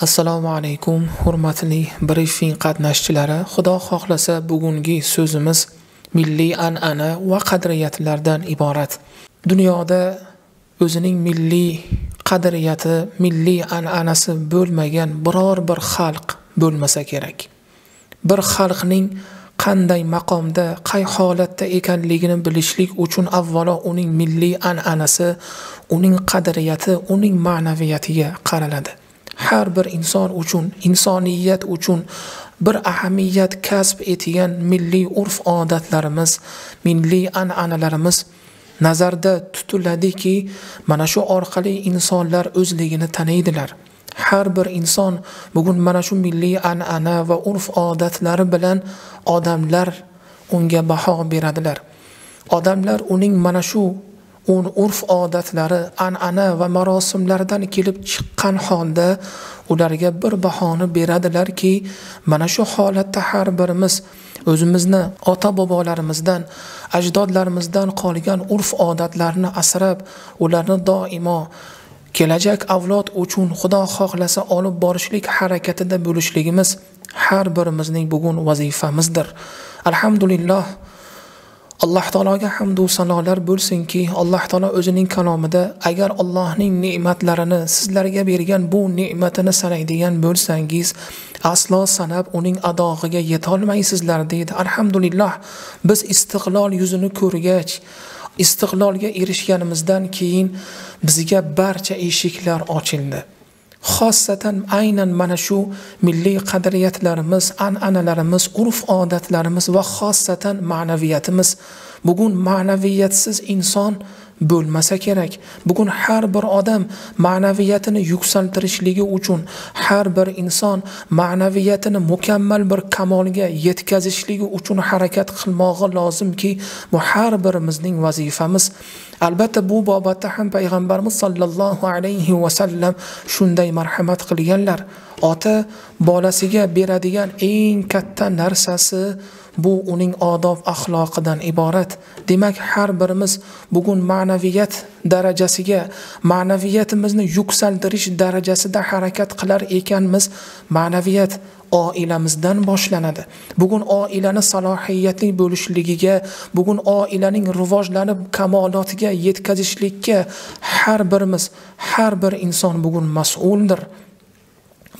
assalomu alaykum hurmatli brifing qatnashchilari. Xudo xohlasa bugungi so'zimiz milliy an'ana va qadriyatlardan iborat. Dunyoda o'zining milliy qadriyati milliy an'anasi bo'lmagan biror bir xalq bo'lmasa kerak. Bir xalqning qanday maqomda qay holatda ekanligini bilishlik uchun avvalo uning milliy an'anasi uning qadriyati uning ma'naviyatiga qaraladi. Har bir inson uchun insoniyat uchun bir ahamiyat kasb etgan milliy urf odatlarimiz milliy an'analarimiz nazarda tutiladiki mana shu orqali insonlar o'zligini taniydilar. Har bir inson bugun mana shu milliy an'ana va urf odatlari bilan odamlar unga baho beradilar. Odamlar uning mana shu urf odatlari an'ana va marosimlardan kelib chiqqan holda ularga bir bahoni beradilarki mana shu holatda har birimiz o'zimizni ota bobolarimizdan ajdodlarimizdan qolgan urf odatlarni asrab ularni doimo kelajak avlod uchun xudo xohlasa olib borishlik harakatida bo'lishligimiz har birimizning bugun vazifamizdir. Alhamdulillah alloh taologa hamdu sanolar bo'lsinki alloh taolo o'zining kalomida agar allohning ne'matlarini sizlarga bergan bu ne'matini sanaydigan bo'lsangiz aslo sanab uning adog'iga yetolmaysizlar deydi. Alhamdulillah biz istiqlol yuzini ko'rgach istiqlolga erishganimizdan keyin bizga barcha eshiklar ochildi. Xossatan aynan mana shu milliy qadriyatlarimiz an'analarimiz urf odatlarimiz va xossatan ma'naviyatimiz. Bugun ma'naviyatsiz inson bo'lmasa kerak. Bugun har bir odam ma'naviyatini yuksaltirishligi uchun har bir inson ma'naviyatini mukammal bir kamolga yetkazishligi uchun harakat qilmog'i lozimki bu har birimizning vazifamiz. Albatta bu bobatda ham payg'ambarimiz sollallohu alayhi vasallam shunday marhamat qilganlar. Ota bolasiga beradigan eng katta narsasi bu uning odob axloqidan iborat. Demak har birimiz bugun ma'naviyat darajasiga ma'naviyatimizni yuksaltirish darajasida harakat qilar ekanmiz. Ma'naviyat oilamizdan boshlanadi. Bugun oilani salohiyatli bo'lishligiga bugun oilaning rivojlanib kamolotiga yetkazishlikka har birimiz har bir inson bugun mas'uldir.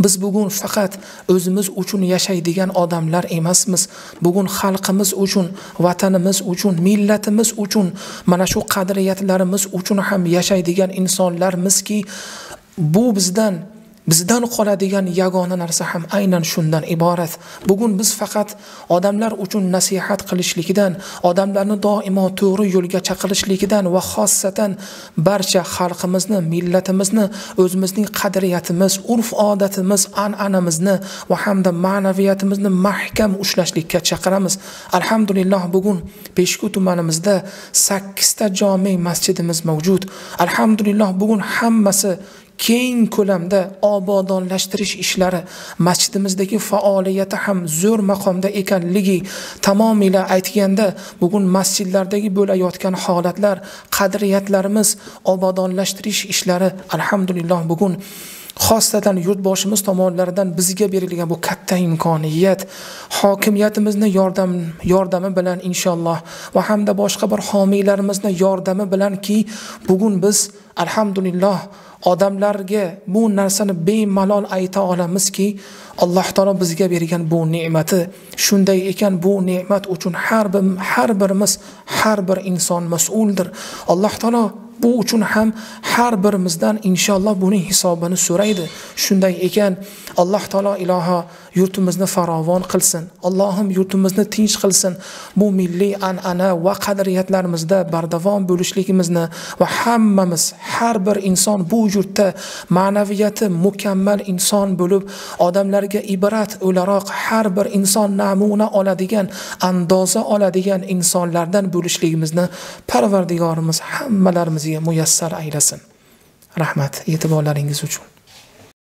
Biz bugun faqat o'zimiz uchun yashaydigan odamlar emasmiz. Bugun xalqimiz uchun vatanimiz uchun millatimiz uchun mana shu qadriyatlarimiz uchun ham yashaydigan insonlarmizki bu bizdan bizdan qoladigan yagona narsa ham aynan shundan iborat. Bugun biz faqat odamlar uchun nasihat qilishligidan odamlarni doimo to'g'ri yo'lga chaqirishligidan va xossatan barcha xalqimizni millatimizni o'zimizning qadriyatimiz urf odatimiz an'anamizni va hamda ma'naviyatimizni mahkam ushlashlikka chaqiramiz. Alhamdulillah bugun peshku tumanimizda sakkizta jome masjidimiz mavjud. Alhamdulillah bugun hammasi keng ko'lamda obodonlashtirish ishlari masjidimizdagi faoliyati ham zo'r maqomda ekanligi tamomila aytganda bugun masjidlardagi bo'layotgan holatlar qadriyatlarimiz obodonlashtirish ishlari alhamdulillah bugun xosatan yurtboshimiz tomonidan bizga berilgan bu katta imkoniyat hokimiyatimizni yordam yordami bilan inshaalloh va hamda boshqa bir homiylarimizni yordami bilanki bugun biz alhamdulillah odamlarga bu narsani bemalol ayta olamizki alloh taolo bizga bergan bu ne'mati shunday ekan bu ne'mat uchun har bir har birimiz har bir inson mas'uldir. Alloh taolo bu uchun ham har birimizdan inshaalloh buning hisobini so'raydi. Shunday ekan alloh taolo iloho yurtimizni farovon qilsin. Allohim yurtimizni tinch qilsin. Bu milliy an'ana va qadriyatlarimizda bardavom bo'lishligimizni va hammamiz har bir inson bu yurtda ma'naviyati mukammal inson bo'lib odamlarga ibrat o'laroq har bir inson namuna oladigan andoza oladigan insonlardan bo'lishligimizni parvardigorimiz hammalarimizga muyassar aylasin. Rahmat e'tiborlaringiz uchun.